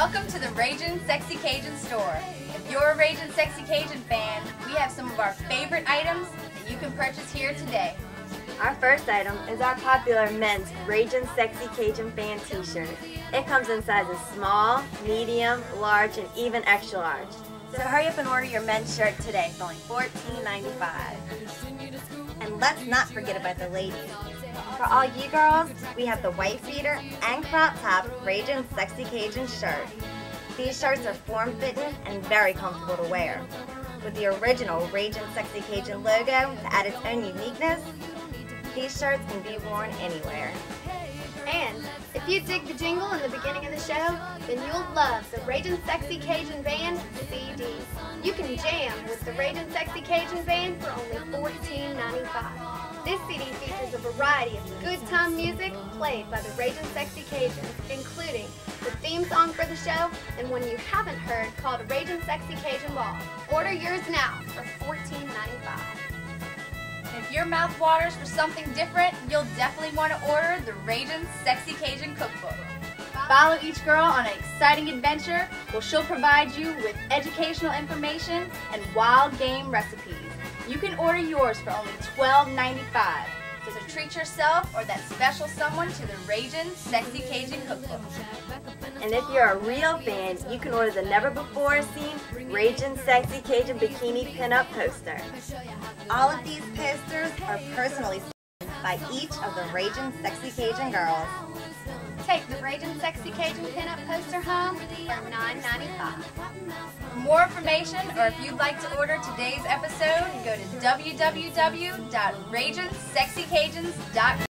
Welcome to the Rajun Sexy Cajun store. If you're a Rajun Sexy Cajun fan, we have some of our favorite items that you can purchase here today. Our first item is our popular men's Rajun Sexy Cajun fan t-shirt. It comes in sizes small, medium, large, and even extra large. So hurry up and order your men's shirt today for only $14.95. And let's not forget about the ladies. For all you girls, we have the white beater and crop top Rajun Sexy Cajun shirt. These shirts are form-fitting and very comfortable to wear. With the original Rajun Sexy Cajun logo to add its own uniqueness, these shirts can be worn anywhere. And if you dig the jingle in the beginning of the show, then you'll love the Rajun Sexy Cajun Band CD. You can jam with the Rajun Sexy Cajun Band for only $14.95. This CD features a variety of good time music played by the Rajun Sexy Cajuns, including the theme song for the show and one you haven't heard called Rajun Sexy Cajun Ball. Order yours now for $14.95. If your mouth waters for something different, you'll definitely want to order the Rajun Sexy Cajun Cookbook. Follow each girl on an exciting adventure where she'll provide you with educational information and wild game recipes. You can order yours for only $12.95. So treat yourself or that special someone to the Rajun Sexy Cajun Cookbook. And if you're a real fan, you can order the never before seen Rajun Sexy Cajun Bikini Pinup Poster. All of these posters are personally signed by each of the Rajun Sexy Cajun girls. Take the Rajun Sexy Cajun pinup poster home for $9.95. For more information or if you'd like to order today's episode, go to www.rajunsexycajuns.com.